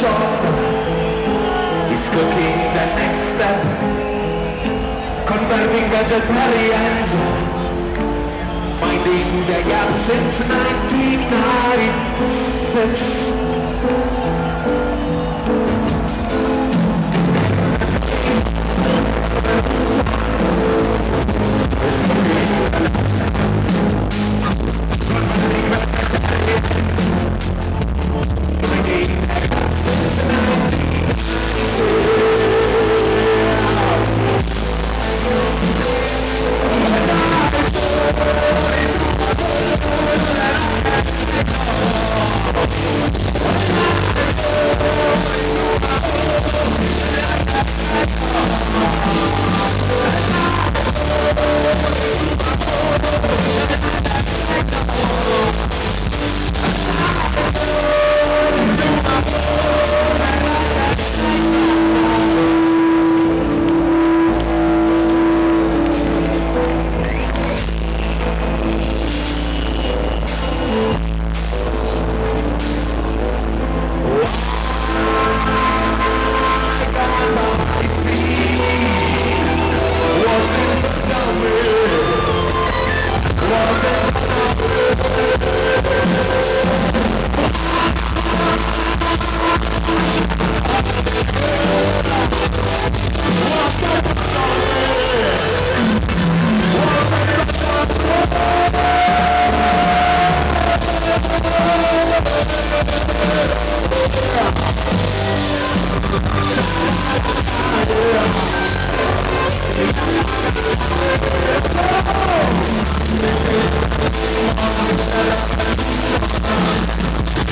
shop. He's cooking the next step, converting vegetarians, finding the gap since 1996. Let's go!